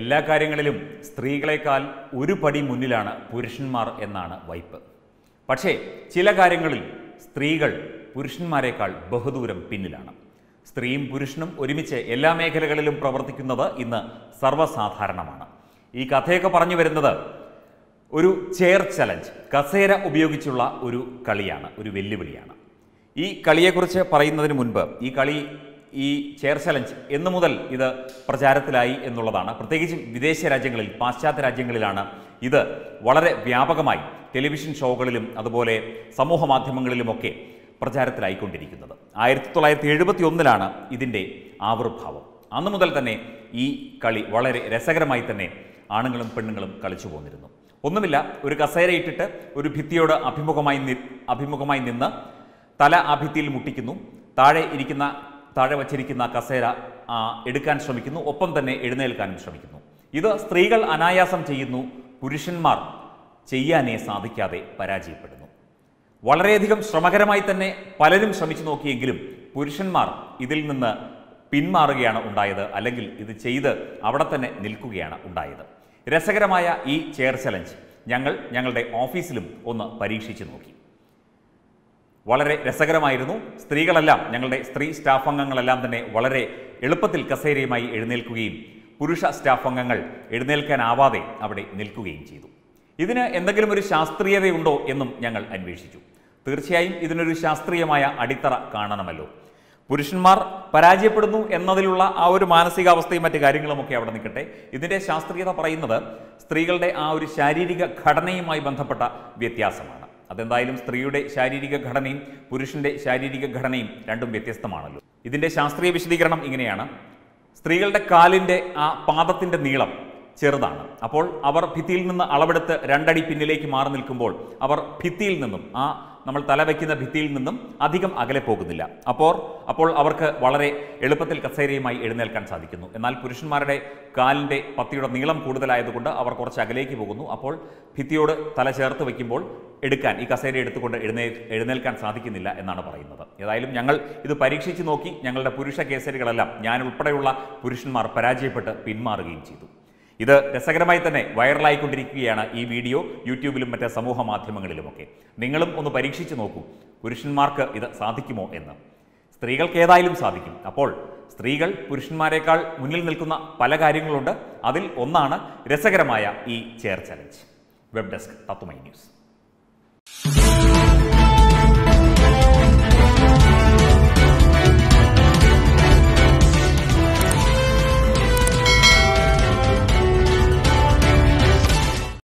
എല്ലാ കാര്യങ്ങളിലും സ്ത്രീകളെക്കാൾ ഒരു പടി മുന്നിലാണ് പുരുഷന്മാർ എന്നാണ് വൈപ്പ്. പക്ഷേ ചില കാര്യങ്ങളിൽ സ്ത്രീകൾ പുരുഷന്മാരെക്കാൾ ബഹുദൂരം പിന്നിലാണ്. സ്ത്രീയും പുരുഷനും ഒരുമിച്ച് എല്ലാ മേഖലകളിലും പ്രവർത്തിക്കുന്നത് ഇന്ന് സർവസാധാരണമാണ്. ഈ കഥയൊക്കെ പറഞ്ഞു വരുന്നത് ഒരു ചെയർ ചലഞ്ച് കസേര ഉപയോഗിച്ചുള്ള ഒരു കളിയാണ് ഒരു വെല്ലുവിളിയാണ്. ഈ കളിയെക്കുറിച്ച് പറയുന്നതിന് മുൻപ് ഈ കളി ഈ ചെയർ ചലഞ്ച് എന്നു മുതൽ ഇത് പ്രചാരത്തിലായി എന്നുള്ളതാണ്. പ്രത്യേകിച്ചും വിദേശ രാജ്യങ്ങളിൽ പാശ്ചാത്യ രാജ്യങ്ങളിലാണ് ഇത് വളരെ വ്യാപകമായി ടെലിവിഷൻ ഷോകളിലും അതുപോലെ സമൂഹ മാധ്യമങ്ങളിലുമൊക്കെ പ്രചാരത്തിലായിക്കൊണ്ടിരിക്കുന്നത്. ആയിരത്തി തൊള്ളായിരത്തി എഴുപത്തി ഒന്നിലാണ് ഇതിന്റെ ആവിർഭാവം. അന്നു മുതൽ തന്നെ ഈ കളി വളരെ രസകരമായി തന്നെ ആണുങ്ങളും പെണ്ണുങ്ങളും കളിച്ചു പോന്നിരുന്നു. ഒന്നുമില്ല ഒരു കസേര ഇട്ടിട്ട് ഒരു ഭിത്തിയോട് അഭിമുഖമായി അഭിമുഖമായി നിന്ന് തല ആ ഭിത്തിയിൽ മുട്ടിക്കുന്നു. താഴെ ഇരിക്കുന്ന താഴെ വച്ചിരിക്കുന്ന കസേര എടുക്കാൻ ശ്രമിക്കുന്നു. ഒപ്പം തന്നെ എഴുന്നേൽക്കാനും ശ്രമിക്കുന്നു. ഇത് സ്ത്രീകൾ അനായാസം ചെയ്യുന്നു. പുരുഷന്മാർ ചെയ്യാനേ സാധിക്കാതെ പരാജയപ്പെടുന്നു. വളരെയധികം ശ്രമകരമായി തന്നെ പലരും ശ്രമിച്ചു നോക്കിയെങ്കിലും പുരുഷന്മാർ ഇതിൽ നിന്ന് പിന്മാറുകയാണ് ഉണ്ടായത്. അല്ലെങ്കിൽ ഇത് ചെയ്ത് അവിടെ തന്നെ നിൽക്കുകയാണ് ഉണ്ടായത്. രസകരമായ ഈ ചെയർ ചലഞ്ച് ഞങ്ങൾ ഞങ്ങളുടെ ഓഫീസിലും ഒന്ന് പരീക്ഷിച്ചു നോക്കി. വളരെ രസകരമായിരുന്നു. സ്ത്രീകളെല്ലാം ഞങ്ങളുടെ സ്ത്രീ സ്റ്റാഫ് അംഗങ്ങളെല്ലാം തന്നെ വളരെ എളുപ്പത്തിൽ കസേരയുമായി എഴുന്നേൽക്കുകയും പുരുഷ സ്റ്റാഫ് അംഗങ്ങൾ എഴുന്നേൽക്കാനാവാതെ അവിടെ നിൽക്കുകയും ചെയ്തു. ഇതിന് എന്തെങ്കിലും ഒരു ശാസ്ത്രീയതയുണ്ടോ എന്നും ഞങ്ങൾ അന്വേഷിച്ചു. തീർച്ചയായും ഇതിനൊരു ശാസ്ത്രീയമായ അടിത്തറ കാണണമല്ലോ. പുരുഷന്മാർ പരാജയപ്പെടുന്നു എന്നതിലുള്ള ആ ഒരു മാനസികാവസ്ഥയും മറ്റു കാര്യങ്ങളുമൊക്കെ അവിടെ നിൽക്കട്ടെ. ഇതിന്റെ ശാസ്ത്രീയത പറയുന്നത് സ്ത്രീകളുടെ ആ ഒരു ശാരീരിക ഘടനയുമായി ബന്ധപ്പെട്ട വ്യത്യാസമാണ്. അതെന്തായാലും സ്ത്രീയുടെ ശാരീരിക ഘടനയും പുരുഷന്റെ ശാരീരിക ഘടനയും രണ്ടും വ്യത്യസ്തമാണല്ലോ. ഇതിന്റെ ശാസ്ത്രീയ വിശദീകരണം ഇങ്ങനെയാണ്. സ്ത്രീകളുടെ കാലിന്റെ ആ പാദത്തിന്റെ നീളം ചെറുതാണ്. അപ്പോൾ അവർ ഭിത്തിയിൽ നിന്ന് അളവെടുത്ത് രണ്ടടി പിന്നിലേക്ക് മാറി നിൽക്കുമ്പോൾ അവർ ഭിത്തിയിൽ നിന്നും ആ നമ്മൾ തല വയ്ക്കുന്ന ഭിത്തിയിൽ നിന്നും അധികം അകലെ പോകുന്നില്ല. അപ്പോൾ അപ്പോൾ അവർക്ക് വളരെ എളുപ്പത്തിൽ കസേരയുമായി എഴുന്നേൽക്കാൻ സാധിക്കുന്നു. എന്നാൽ പുരുഷന്മാരുടെ കാലിന്റെ പത്തിയുടെ നീളം കൂടുതലായതുകൊണ്ട് അവർ കുറച്ച് അകലേക്ക് പോകുന്നു. അപ്പോൾ ഭിത്തിയോട് തല ചേർത്ത് വയ്ക്കുമ്പോൾ എടുക്കാൻ ഈ കസേര എടുത്തുകൊണ്ട് എഴുന്നേ എഴുന്നേൽക്കാൻ സാധിക്കുന്നില്ല എന്നാണ് പറയുന്നത്. ഏതായാലും ഞങ്ങൾ ഇത് പരീക്ഷിച്ചു നോക്കി ഞങ്ങളുടെ പുരുഷ കേസരികളെല്ലാം ഞാൻ ഉൾപ്പെടെയുള്ള പുരുഷന്മാർ പരാജയപ്പെട്ട് പിന്മാറുകയും ചെയ്തു. ഇത് രസകരമായി തന്നെ വൈറലായിക്കൊണ്ടിരിക്കുകയാണ് ഈ വീഡിയോ യൂട്യൂബിലും മറ്റ് സമൂഹ മാധ്യമങ്ങളിലുമൊക്കെ. നിങ്ങളും ഒന്ന് പരീക്ഷിച്ച് നോക്കൂ പുരുഷന്മാർക്ക് ഇത് സാധിക്കുമോ എന്ന്. സ്ത്രീകൾക്ക് ഏതായാലും സാധിക്കും. അപ്പോൾ സ്ത്രീകൾ പുരുഷന്മാരെക്കാൾ മുന്നിൽ നിൽക്കുന്ന പല കാര്യങ്ങളുണ്ട്. അതിൽ ഒന്നാണ് രസകരമായ ഈ ചെയർ ചലഞ്ച്. വെബ് ഡെസ്ക് തത്തുമൈ ന്യൂസ്.